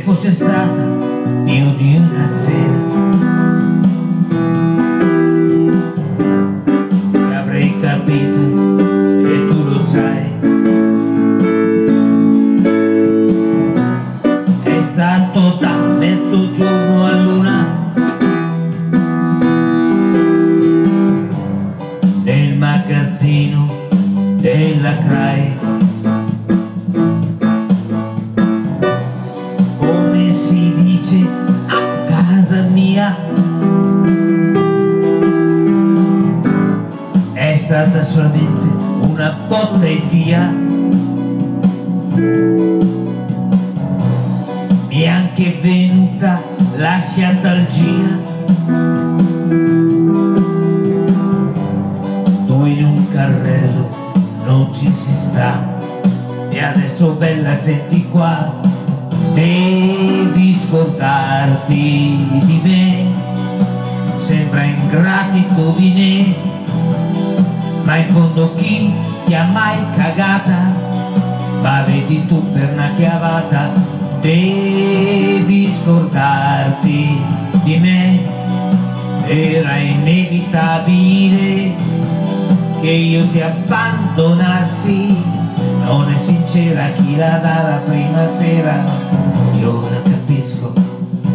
fosse stata più di una sera avrei capito e tu lo sai. È stato da mezzogiorno a luna. Nel magazzino della CRAI si dice a casa mia è stata solamente una botta e via mi è anche venuta la sciatalgia tu in un carrello non ci si sta. E adesso bella senti qua devi scordarti di me. Sembra ingratitudine ma in fondo chi ti ha mai cagata? Ma vedi tu per una chiavata. Devi scordarti di me. Era inevitabile che io ti abbandonassi non è sincera chi la dà la prima sera? Io la capisco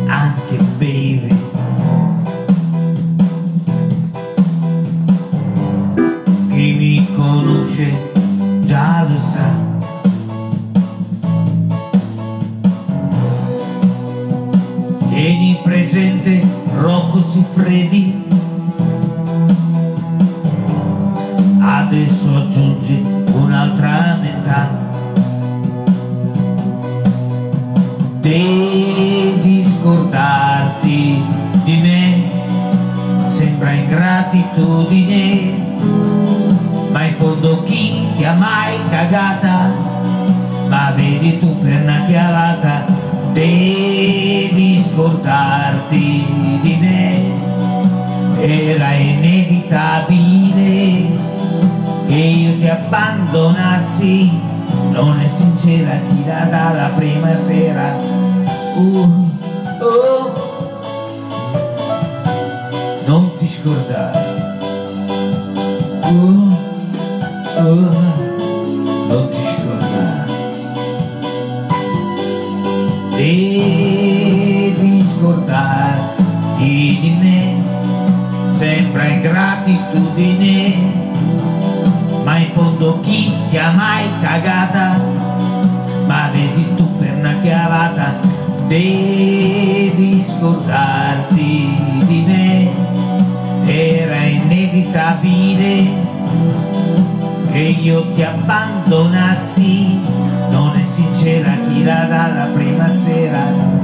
anche baby. Chi mi conosce già lo sa. Tieni presente Rocco Siffredi. Adesso aggiungi un'altra metà. Devi scordarti di me Sembra ingratitudine Ma in fondo chi ti ha mai cagata? Ma vedi tu per una chiavata Devi scordarti di me. Era inevitabile che io ti abbandonassi. Non è sincera chi la dà la prima sera. Uh, oh. non ti scordare. Uh, uh, non ti scordare. Devi scordarti di me. Sembra ingratitudine ma in fondo chi ti ha mai cagata? Ma vedi tu per una chiavata devi scordarti di me. Era inevitabile che io ti abbandonassi. Non è sincera chi la dà la prima sera